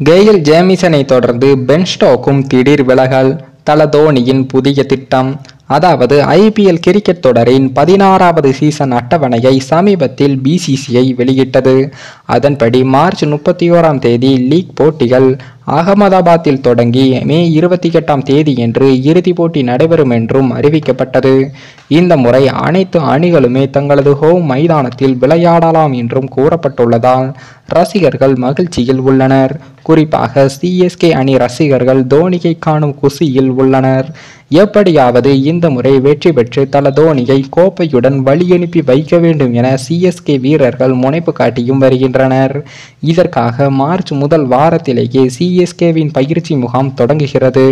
கெயில் ஜேமிசனை தொடர்ந்து பென் ஸ்டோக்கும் திடீர் விலகல் தல தோனியின் புதிய திட்டம் அதாவது ஐபிஎல் கிரிக்கெட் தொடரின் பதினாறாவது சீசன் அட்டவணையை சமீபத்தில் பிசிசிஐ வெளியிட்டது. அதன்படி மார்ச் முப்பத்தி ஓராம் தேதி லீக் போட்டிகள் அகமதாபாத்தில் தொடங்கி மே இருபத்தி எட்டாம் தேதியன்று இறுதிப் போட்டி நடைபெறும் என்றும் அறிவிக்கப்பட்டது. இந்த முறை அனைத்து அணிகளுமே தங்களது ஹோம் மைதானத்தில் விளையாடலாம் என்றும் கூறப்பட்டுள்ளதால் ரசிகர்கள் மகிழ்ச்சியில் உள்ளனர். குறிப்பாக சிஎஸ்கே அணி ரசிகர்கள் தோனியை காணும் குசியில் உள்ளனர். எப்படியாவது இந்த முறை வெற்றி பெற்று தல தோனியை கோப்பையுடன் வழியனுப்பி வைக்க வேண்டும் என சிஎஸ்கே வீரர்கள் முனைப்பு காட்டியும் வருகின்றனர். இதற்காக மார்ச் முதல் வாரத்திலேயே சிஎஸ்கேவின் பயிற்சி முகாம் தொடங்குகிறது.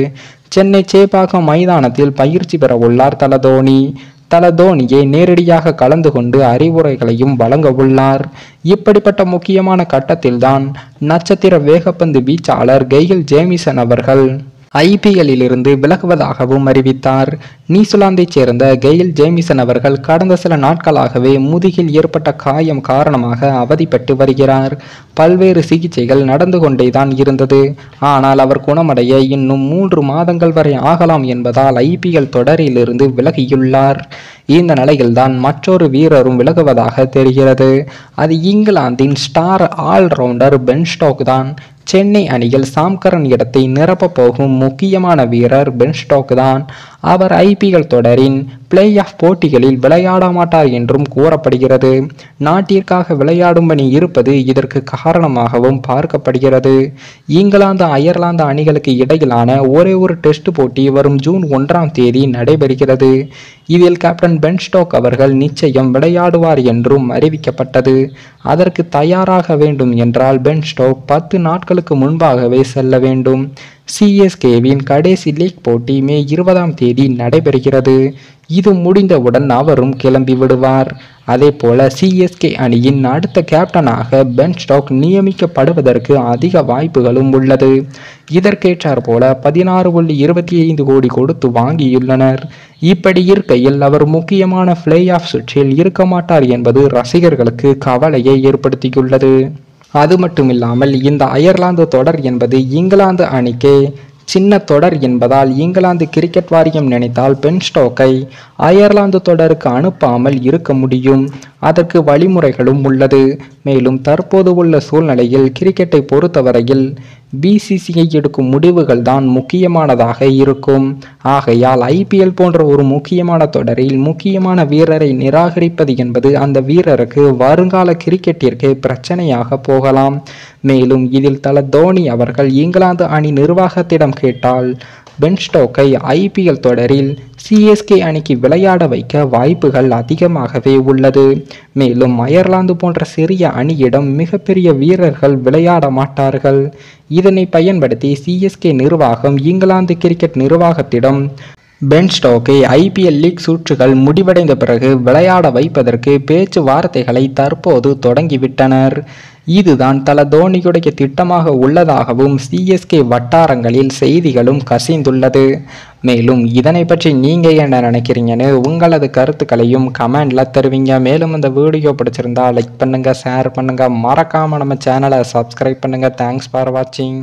சென்னை சேப்பாக்கம் மைதானத்தில் பயிற்சி பெற உள்ளார் தல தோனி. தல தோனியை நேரடியாக கலந்து கொண்டு அறிவுரைகளையும் வழங்க உள்ளார். இப்படிப்பட்ட முக்கியமான கட்டத்தில்தான் நட்சத்திர வேகப்பந்து வீச்சாளர் கெயில் ஜேமிசன் அவர்கள் ஐபிஎல்லில் இருந்து விலகுவதாகவும் அறிவித்தார். நியூசிலாந்தைச் சேர்ந்த கெயில் ஜேமிசன் அவர்கள் கடந்த சில நாட்களாகவே முதுகில் ஏற்பட்ட காயம் காரணமாக அவதிப்பட்டு வருகிறார். பல்வேறு சிகிச்சைகள் நடந்து கொண்டேதான் இருந்தது. ஆனால் அவர் குணமடைய இன்னும் மூன்று மாதங்கள் வரை ஆகலாம் என்பதால் ஐபிஎல் தொடரிலிருந்து விலகியுள்ளார். இந்த நிலையில்தான் மற்றொரு வீரரும் விலகுவதாக தெரிகிறது. அது இங்கிலாந்தின் ஸ்டார் ஆல்ரவுண்டர் பென் ஸ்டோக் தான். சென்னை அணியில் சாம்கரன் இடத்தை நிரப்பப் போகும் முக்கியமான வீரர் பென் ஸ்டோக் தான். அவர் ஐபிஎல் தொடரின் பிளே ஆஃப் போட்டிகளில் விளையாட மாட்டார் என்றும் கூறப்படுகிறது. நாட்டிற்காக விளையாடும்படி இருப்பது இதற்கு காரணமாகவும் பார்க்கப்படுகிறது. இங்கிலாந்து அயர்லாந்து அணிகளுக்கு இடையிலான ஒரே ஒரு டெஸ்ட் போட்டி வரும் ஜூன் ஒன்றாம் தேதி நடைபெறுகிறது. இதில் கேப்டன் பென் ஸ்டோக் அவர்கள் நிச்சயம் விளையாடுவார் என்றும் அறிவிக்கப்பட்டது. அதற்கு தயாராக வேண்டும் என்றால் பென் ஸ்டோக் பத்து நாட்களுக்கு முன்பாகவே செல்ல வேண்டும். சிஎஸ்கேவின் கடைசி லீக் போட்டி மே இருபதாம் தேதி நடைபெறுகிறது. இது முடிந்தவுடன் அவரும் கிளம்பி விடுவார். அதே போல சிஎஸ்கே அணியின் அடுத்த கேப்டனாக பென் ஸ்டாக் நியமிக்கப்படுவதற்கு அதிக வாய்ப்புகளும் உள்ளது. இதற்கேற்றார் போல பதினாறு புள்ளி இருபத்தி ஐந்து கோடி கொடுத்து வாங்கியுள்ளனர். இப்படி இருக்கையில் அவர் முக்கியமான பிளே ஆஃப் சுற்றில் இருக்க மாட்டார் என்பது ரசிகர்களுக்கு கவலையை ஏற்படுத்தியுள்ளது. அது மட்டுமில்லாமல் இந்த அயர்லாந்து தொடர் என்பது இங்கிலாந்து அணிக்கு சின்ன தொடர் என்பதால் இங்கிலாந்து கிரிக்கெட் வாரியம் நினைத்தால் பென் ஸ்டோக்கை அயர்லாந்து தொடருக்கு அனுப்பாமல் இருக்க முடியும். அதற்கு வழிமுறைகளும் உள்ளது. மேலும் தற்போது உள்ள சூழ்நிலையில் கிரிக்கெட்டை பொறுத்தவரையில் பிசிசிஐ எடுக்கும் முடிவுகள் தான் முக்கியமானதாக இருக்கும். ஆகையால் ஐபிஎல் போன்ற ஒரு முக்கியமான தொடரில் முக்கியமான வீரரை நிராகரிப்பது என்பது அந்த வீரருக்கு வருங்கால கிரிக்கெட்டிற்கு பிரச்சனையாக போகலாம். மேலும் இதில் தல தோனி அவர்கள் இங்கிலாந்து அணி நிர்வாகத்திடம் கேட்டால் பென் ஸ்டோக்கை ஐபிஎல் தொடரில் சிஎஸ்கே அணிக்கு விளையாட வைக்க வாய்ப்புகள் அதிகமாகவே உள்ளது. மேலும் அயர்லாந்து போன்ற சிறிய அணியிடம் மிகப்பெரிய வீரர்கள் விளையாட மாட்டார்கள். இதனை பயன்படுத்தி சிஎஸ்கே நிர்வாகம் இங்கிலாந்து கிரிக்கெட் நிர்வாகத்திடம் பென் ஸ்டோக்கை ஐபிஎல் லீக் சுற்றுகள் முடிவடைந்த பிறகு விளையாட வைப்பதற்கு பேச்சுவார்த்தைகளை தற்போது தொடங்கிவிட்டனர். இதுதான் தல தோனியுடைய திட்டமாக உள்ளதாகவும் சிஎஸ்கே வட்டாரங்களில் செய்திகளும் கசிந்துள்ளது. மேலும் இதனை பற்றி நீங்க என்ன நினைக்கிறீங்கன்னு உங்களது கருத்துக்களையும் கமெண்ட்ல தருவீங்க. மேலும் இந்த வீடியோ பிடிச்சிருந்தா லைக் பண்ணுங்க ஷேர் பண்ணுங்க. மறக்காம நம்ம சேனலை சப்ஸ்கிரைப் பண்ணுங்க. தேங்க்ஸ் ஃபார் வாட்சிங்